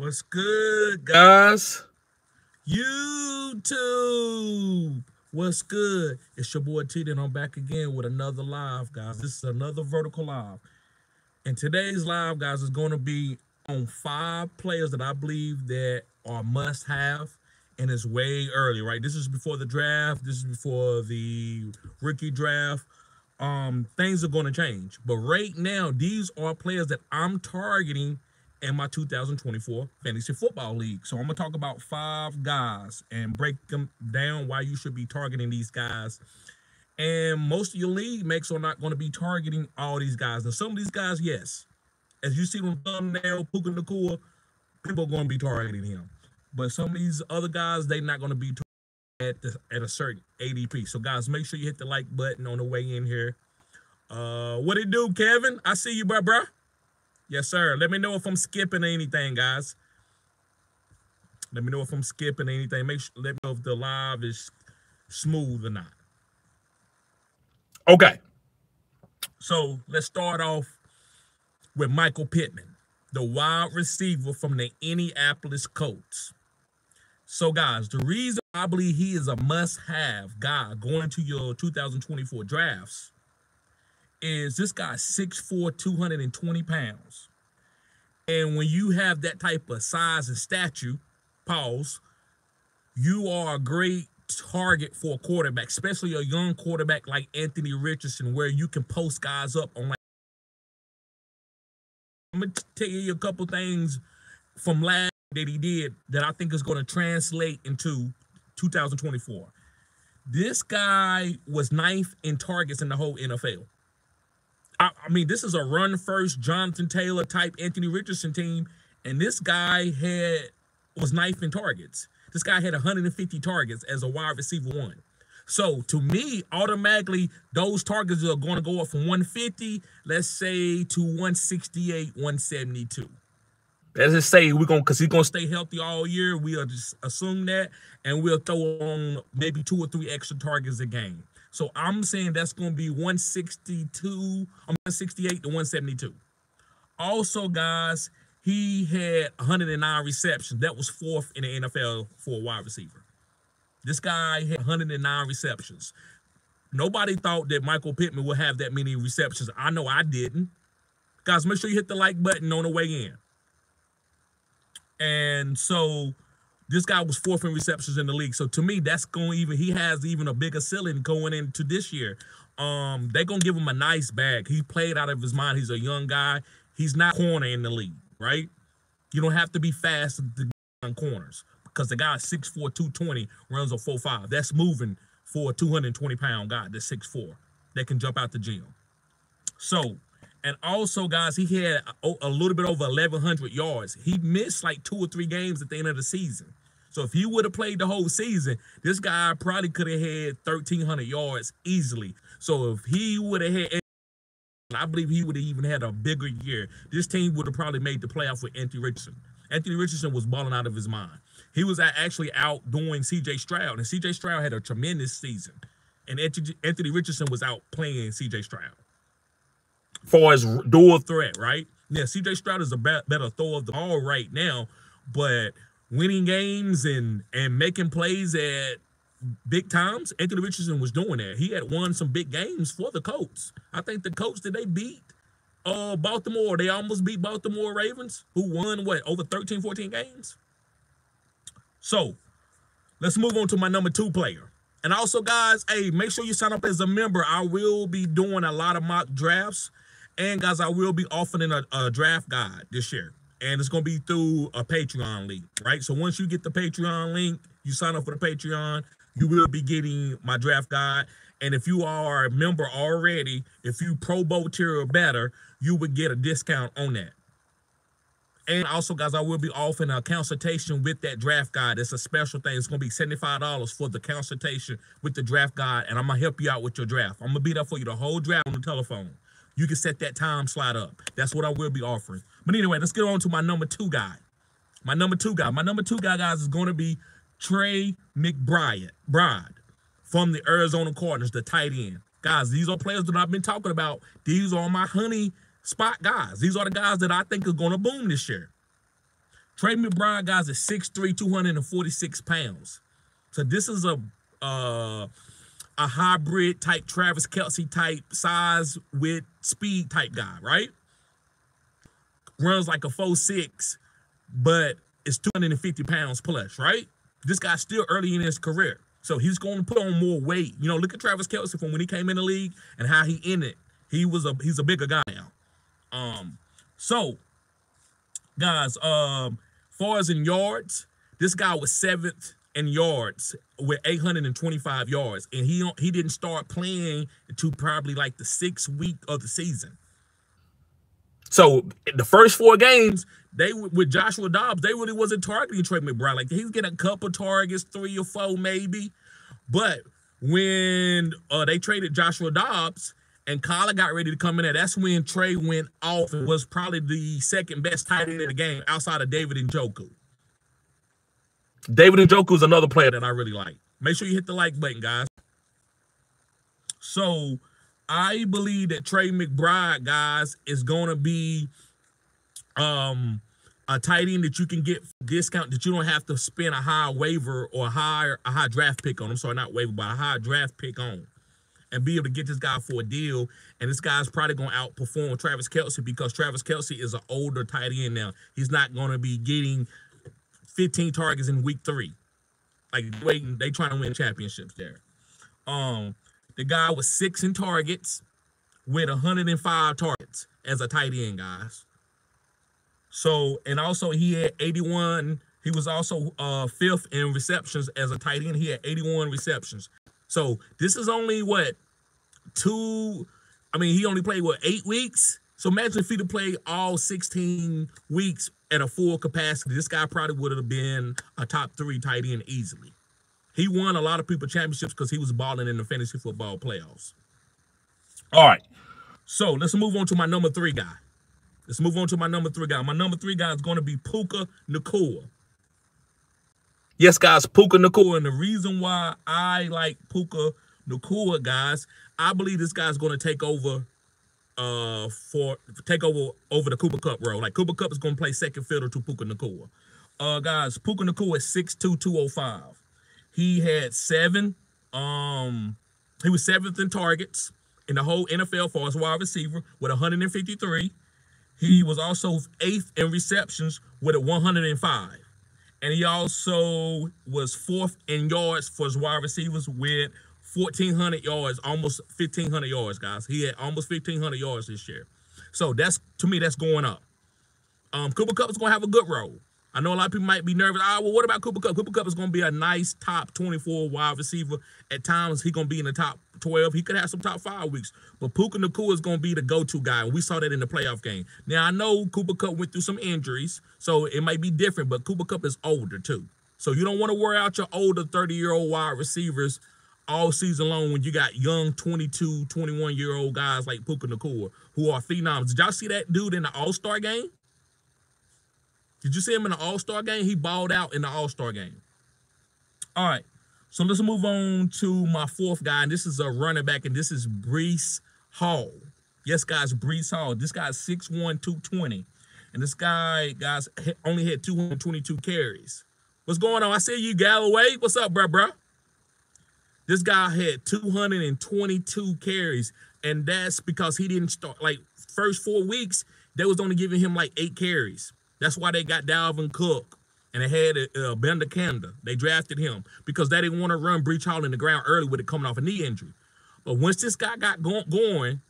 What's good, guys? YouTube. What's good? It's your boy T, and I'm back again with another live, guys. This is another vertical live. And today's live, guys, is going to be on five players that I believe that are must have. And it's way early, right? This is before the draft. This is before the rookie draft. Um, things are going to change. But right now, these are players that I'm targeting in my 2024 fantasy football league. So I'm gonna talk about five guys and break them down why you should be targeting these guys. And most of your league makes are not to be targeting all these guys. And some of these guys, yes, as you see on thumbnail, Puka Nacua, people are to be targeting him. But some of these other guys, they're not to be at the, at a certain ADP. So guys, make sure you hit the like button on the way in here. Uh, what it do, Kevin? I see you, bro, bro. Yes, sir. Let me know if I'm skipping anything, guys. Let me know if I'm skipping anything. Make sure let me know if the live is smooth or not. Okay. So let's start off with Michael Pittman, the wide receiver from the Indianapolis Colts. So, guys, the reason I believe he is a must-have guy going to your 2024 drafts is this guy 6'4", 220 pounds. And when you have that type of size and stature, pause, you are a great target for a quarterback, especially a young quarterback like Anthony Richardson, where you can post guys up on like. I'm gonna tell you a couple things from last that he did that I think is going to translate into 2024. This guy was ninth in targets in the whole NFL. I, I mean, this is a run first Jonathan Taylor type Anthony Richardson team, and this guy had was knifing targets. This guy had 150 targets as a wide receiver one. So to me, automatically those targets are going to go up from 150, let's say, to 168, 172. Let's just say we're gonna, cause he's gonna stay healthy all year. We'll just assume that, and we'll throw on maybe two or three extra targets a game. So I'm saying that's going to be 162, I'm 168 to 172. Also, guys, he had 109 receptions. That was fourth in the NFL for a wide receiver. This guy had 109 receptions. Nobody thought that Michael Pittman would have that many receptions. I know I didn't. Guys, make sure you hit the like button on the way in. And so this guy was fourth in receptions in the league. So to me, that's going even he has even a bigger ceiling going into this year. Um, they're gonna give him a nice bag. He played out of his mind. He's a young guy. He's not corner in the league, right? You don't have to be fast to on corners because the guy 6'4", 220 runs a 4'5". That's moving for a 220 pound guy that's 6'4", that can jump out the gym. So and also, guys, he had a, little bit over 1,100 yards. He missed like two or three games at the end of the season. So if he would have played the whole season, this guy probably could have had 1,300 yards easily. So if he would have had, I believe he would have even had a bigger year. This team would have probably made the playoff with Anthony Richardson. Anthony Richardson was balling out of his mind. He was actually outdoing C.J. Stroud, and C.J. Stroud had a tremendous season. And Anthony Richardson was out playing C.J. Stroud. For his dual threat, right? Yeah, C.J. Stroud is a better thrower of the ball right now, but winning games and and making plays at big times. Anthony Richardson was doing that. He had won some big games for the Colts. I think the Colts that they beat uh Baltimore, they almost beat Baltimore Ravens, who won what over 13, 14 games. So let's move on to my number two player. And also, guys, hey, make sure you sign up as a member. I will be doing a lot of mock drafts. And guys, I will be offering a, a draft guide this year and it's going to be through a Patreon link, right? So once you get the Patreon link, you sign up for the Patreon, you will be getting my draft guide. And if you are a member already, if you Pro Bowl tier or better, you would get a discount on that. And also, guys, I will be offering a consultation with that draft guide. It's a special thing. It's going to be $75 for the consultation with the draft guide, and I'm going to help you out with your draft. I'm going to be there for you the whole draft on the telephone you can set that time slot up. That's what I will be offering. But anyway, let's get on to my number two guy. My number two guy. My number two guy, guys, is going to be Trey McBride Bride from the Arizona Cardinals, the tight end. Guys, these are players that I've been talking about. These are my honey spot guys. These are the guys that I think are going to boom this year. Trey McBride, guys, is 6'3", 246 pounds. So this is a uh, a hybrid type Travis Kelce type size with speed type guy, right? Runs like a 4'6", but it's 250 pounds plus, right? This guy's still early in his career. So he's going to put on more weight. You know, look at Travis Kelce from when he came in the league and how he ended. He was a he's a bigger guy now. Um, so guys, um, far as in yards, this guy was seventh in yards with 825 yards, and he he didn't start playing until probably like the sixth week of the season. So the first four games, they with Joshua Dobbs, they really wasn't targeting Trey McBride. Like he's getting a couple targets, three or four maybe. But when uh, they traded Joshua Dobbs and Kyler got ready to come in there, that's when Trey went off and was probably the second best tight end in the game outside of David Njoku. David Njoku is another player that I really like. Make sure you hit the like button, guys. So I believe that Trey McBride, guys, is going to be um a tight end that you can get discount that you don't have to spend a high waiver or a a high draft pick on. I'm sorry, not waiver, but a high draft pick on. And be able to get this guy for a deal. And this guy's probably going to outperform Travis Kelce because Travis Kelce is an older tight end now. He's not going to be getting 15 targets in week three. Like waiting, they trying to win championships there. Um, the guy was six in targets with 105 targets as a tight end, guys. So, and also he had 81. He was also uh fifth in receptions as a tight end. He had 81 receptions. So this is only what two. I mean, he only played what eight weeks. So imagine if he'd have played all 16 weeks at a full capacity. This guy probably would have been a top three tight end easily. He won a lot of people championships because he was balling in the fantasy football playoffs. All right. So let's move on to my number three guy. Let's move on to my number three guy. My number three guy is going to be Puka Nacua. Yes, guys, Puka Nacua. And the reason why I like Puka Nacua, guys, I believe this guy's going to take over uh for take over over the Cooper Kupp role. Like Cooper Kupp is to play second fiddle to Puka Nacua. Uh, guys, Puka Nacua is 6'2", 205. He had seven. Um, he was seventh in targets in the whole NFL for his wide receiver with 153. He was also eighth in receptions with a 105. And he also was fourth in yards for his wide receivers with 1,400 yards, almost 1,500 yards, guys. He had almost 1,500 yards this year. So that's, to me, that's going up. Um, Cooper Kupp is going to have a good role. I know a lot of people might be nervous. Ah, well, what about Cooper Kupp? Cooper Kupp is going to be a nice top 24 wide receiver. At times, he's going to be in the top 12. He could have some top five weeks. But Puka Nacua is going to be the go-to guy. And we saw that in the playoff game. Now, I know Cooper Kupp went through some injuries, so it might be different. But Cooper Kupp is older, too. So you don't want to worry out your older 30-year-old wide receivers all season long when you got young 22, 21-year-old guys like Puka Nacua who are phenoms. Did y'all see that dude in the All-Star game? Did you see him in the All Star game? He balled out in the All Star game. All right. So let's move on to my fourth guy. And this is a running back, and this is Breece Hall. Yes, guys, Breece Hall. This guy's 6'1, 220. And this guy, guys, only had 222 carries. What's going on? I see you, Galloway. What's up, bro, bro? This guy had 222 carries, and that's because he didn't start like first four weeks. They was only giving him like eight carries. That's why they got Dalvin Cook and they had uh, Abanikanda. They drafted him because they didn't want to run Breece Hall in the ground early with it coming off a knee injury. But once this guy got go going,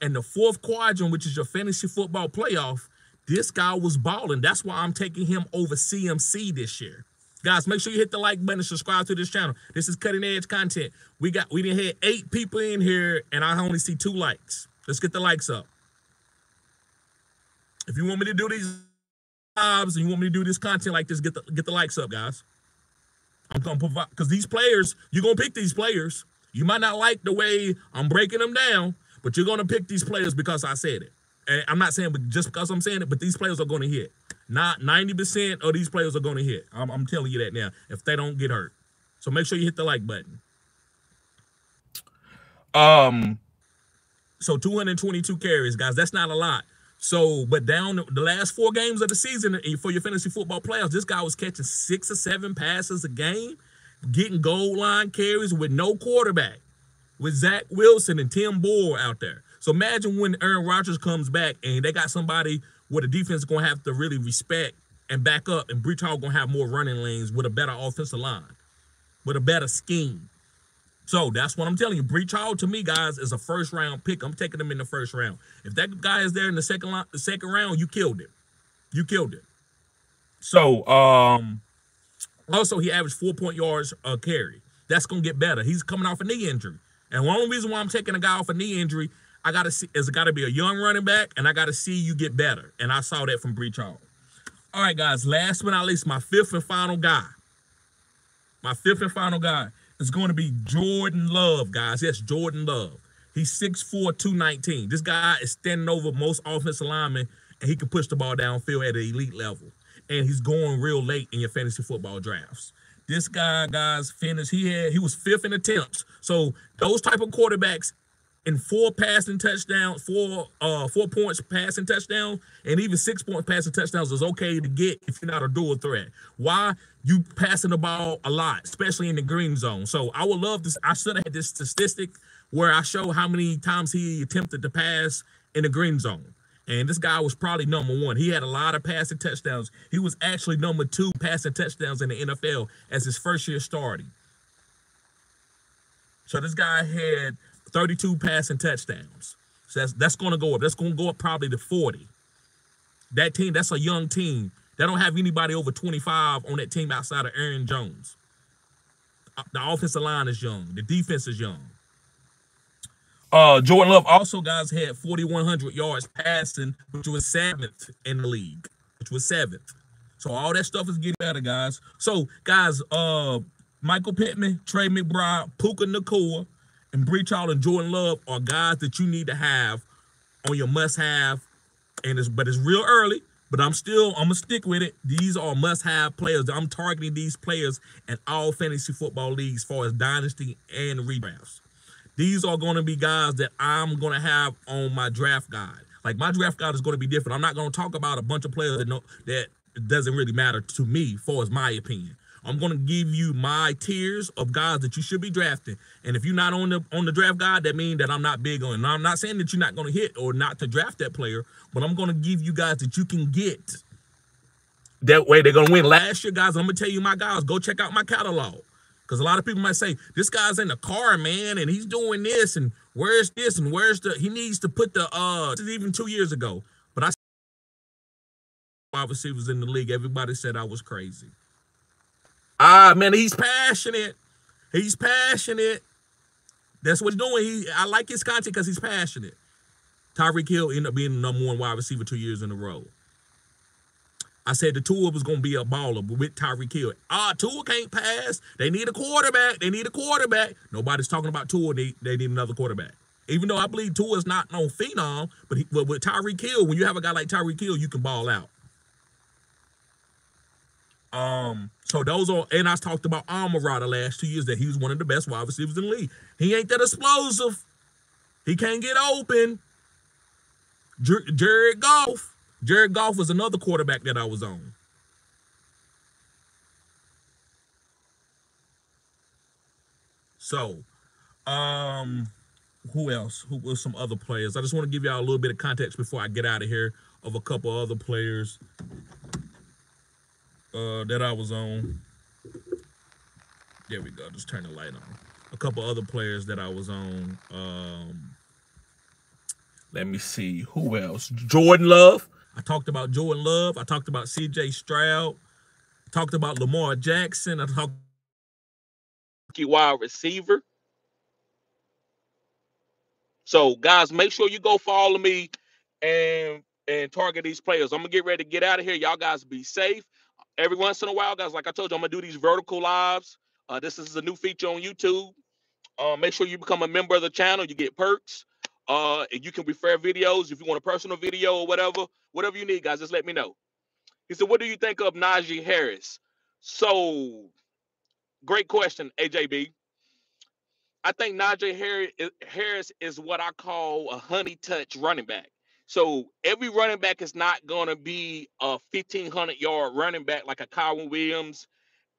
and the fourth quadrant, which is your fantasy football playoff, this guy was balling. That's why I'm taking him over CMC this year. Guys, make sure you hit the like button and subscribe to this channel. This is cutting edge content. We got we didn't have eight people in here, and I only see two likes. Let's get the likes up. If you want me to do these jobs and you want me to do this content like this, get the get the likes up, guys. I'm gonna provide because these players, you're gonna pick these players. You might not like the way I'm breaking them down, but you're gonna pick these players because I said it. And I'm not saying but just because I'm saying it, but these players are gonna hit. Not 90% of these players are gonna hit. I'm, I'm telling you that now, if they don't get hurt. So make sure you hit the like button. Um, so 222 carries, guys. That's not a lot. So, but down the last four games of the season eh, for your fantasy football playoffs, this guy was catching six or seven passes a game, getting goal line carries with no quarterback, with Zach Wilson and Tim Boyle out there. So imagine when Aaron Rodgers comes back and they got somebody where the defense is gonna have to really respect and back up, and Breece Hall gonna have more running lanes with a better offensive line, with a better scheme. So that's what I'm telling you. Breece Hall to me, guys, is a first round pick. I'm taking him in the first round. If that guy is there in the second line, the second round, you killed it. You killed it. So um also he averaged four point yards a carry. That's gonna get better. He's coming off a knee injury. And one only reason why I'm taking a guy off a knee injury, I gotta see it's gotta be a young running back, and I gotta see you get better. And I saw that from Breece Hall. All right, guys. Last but not least, my fifth and final guy. My fifth and final guy is going to be Jordan Love, guys. Yes, Jordan Love. He's 6'4, 219. This guy is standing over most offensive linemen, and he can push the ball downfield at an elite level. And he's going real late in your fantasy football drafts. This guy, guys, finished. He had he was fifth in attempts. So those type of quarterbacks in four passing touchdowns, four uh four points passing touchdowns, and even six points passing touchdowns is okay to get if you're not a dual threat. Why? You passing the ball a lot, especially in the green zone. So I would love this. I should have had this statistic where I show how many times he attempted to pass in the green zone. And this guy was probably number one. He had a lot of passing touchdowns. He was actually number two passing touchdowns in the NFL as his first year starting. So this guy had 32 passing touchdowns. So that's that's going to go up. That's going to go up probably to 40. That team, that's a young team. They don't have anybody over 25 on that team outside of Aaron Jones. Uh, the offensive line is young. The defense is young. Uh, Jordan Love also, guys, had 4,100 yards passing, which was seventh in the league, which was seventh. So all that stuff is getting better, guys. So, guys, uh, Michael Pittman, Trey McBride, Puka Nacua, and Breece Hall and Jordan Love are guys that you need to have on your must-have. And it's but it's real early, but I'm still I'm gonna stick with it. These are must-have players. I'm targeting these players in all fantasy football leagues, far as dynasty and redrafts. These are going to be guys that I'm going to have on my draft guide. Like my draft guide is going to be different. I'm not going to talk about a bunch of players that know that doesn't really matter to me, for as my opinion. I'm going to give you my tiers of guys that you should be drafting. And if you're not on the on the draft guide, that means that I'm not big on. And I'm not saying that you're not going to hit or not to draft that player, but I'm going to give you guys that you can get. That way they're going to win. Last year, guys, I'm going to tell you my guys, go check out my catalog. Because a lot of people might say, this guy's in the car, man, and he's doing this, and where's this, and where's the, he needs to put the, uh, even two years ago. But I wide receivers in the league, everybody said I was crazy. Ah, man, he's passionate. He's passionate. That's what he's doing. He, I like his content because he's passionate. Tyreek Hill ended up being the number one wide receiver two years in a row. I said the Tua was going to be a baller with Tyreek Hill. Ah, Tua can't pass. They need a quarterback. They need a quarterback. Nobody's talking about Tua. They, they need another quarterback. Even though I believe Tua is not no phenom, but, he, but with Tyreek Hill, when you have a guy like Tyreek Hill, you can ball out. Um, so those are, and I talked about Amon-Ra the last two years that he was one of the best wide receivers in the league. He ain't that explosive. He can't get open. Jer- Jared Goff Jared Goff was another quarterback that I was on. So, um, who else? Who was some other players? I just want to give y'all a little bit of context before I get out of here of a couple other players uh, that I was on. There we go. Just turn the light on. A couple other players that I was on. Um, let me see. Who else? Jordan Love. I talked about Jordan Love. I talked about C.J. Stroud. I talked about Lamar Jackson. I talked wide receiver. So, guys, make sure you go follow me and and target these players. I'm gonna get ready to get out of here. Y'all guys be safe. Every once in a while, guys, like I told you, I'm gonna do these vertical lives. Uh, this is a new feature on YouTube. Uh, make sure you become a member of the channel. You get perks. Uh, you can refer videos if you want a personal video or whatever, whatever you need, guys. Just let me know. He said, "What do you think of Najee Harris?" So, great question, AJB. I think Najee Harris is what I call a honey touch running back. So every running back is not going to be a 1500 yard running back like a Kyren Williams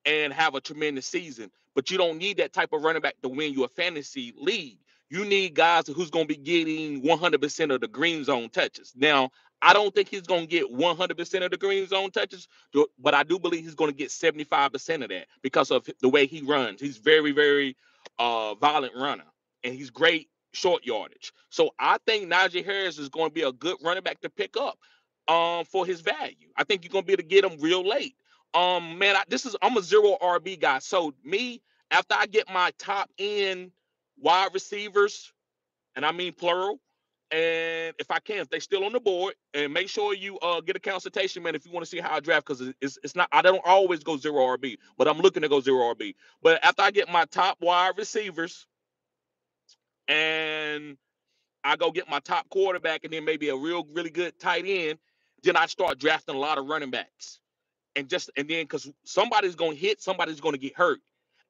and have a tremendous season. But you don't need that type of running back to win you a fantasy league. You need guys who's going to be getting 100% of the green zone touches. Now, I don't think he's going to get 100% of the green zone touches, but I do believe he's going to get 75% of that because of the way he runs. He's very, very uh, violent runner, and he's great short yardage. So I think Najee Harris is going to be a good running back to pick up um, for his value. I think you're going to be able to get him real late. Um, man, I, this is I'm a zero RB guy. So me, after I get my top end wide receivers, and I mean plural, and if I can, if they still on the board, and make sure you uh get a consultation, man, if you want to see how I draft, because it's it's not I don't always go zero RB, but I'm looking to go zero RB. But after I get my top wide receivers, and I go get my top quarterback, and then maybe a real really good tight end, then I start drafting a lot of running backs, and just and then because somebody's gonna hit, somebody's gonna get hurt.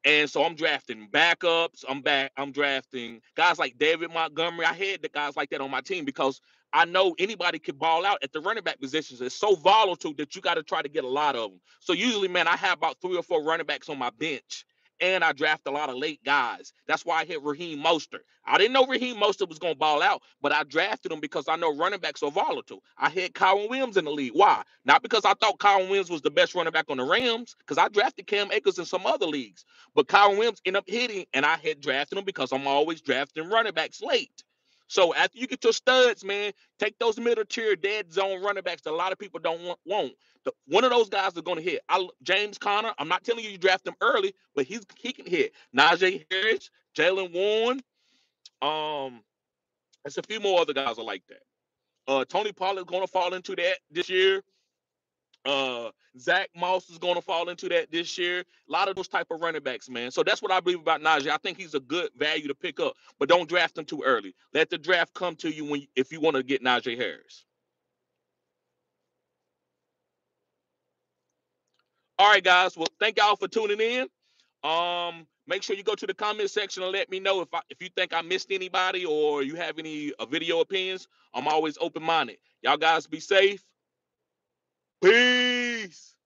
And so I'm drafting backups. I'm back. I'm drafting guys like David Montgomery. I had the guys like that on my team because I know anybody could ball out at the running back positions. It's so volatile that you got to try to get a lot of them. So usually, man, I have about three or four running backs on my bench and I draft a lot of late guys. That's why I hit Raheem Mostert. I didn't know Raheem Mostert was going to ball out, but I drafted him because I know running backs are volatile. I hit Kyren Williams in the league. Why? Not because I thought Kyren Williams was the best running back on the Rams, because I drafted Cam Akers in some other leagues. But Kyren Williams ended up hitting, and I had drafted him because I'm always drafting running backs late. So after you get your studs, man, take those middle tier dead zone running backs that a lot of people don't want. The, one of those guys is going to hit. I, James Conner. I'm not telling you you draft him early, but he's he can hit. Najee Harris, Jaylen Warren. Um, there's a few more other guys are like that. Uh, Tony Pollard is going to fall into that this year. Uh, Zack Moss is going to fall into that this year. A lot of those type of running backs, man. So that's what I believe about Najee. I think he's a good value to pick up, but don't draft him too early. Let the draft come to you when if you want to get Najee Harris. All right, guys. Well, thank y'all for tuning in. Um, make sure you go to the comment section and let me know if I, if you think I missed anybody or you have any uh, video opinions. I'm always open minded. Y'all guys be safe. Peace.